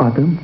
Adım?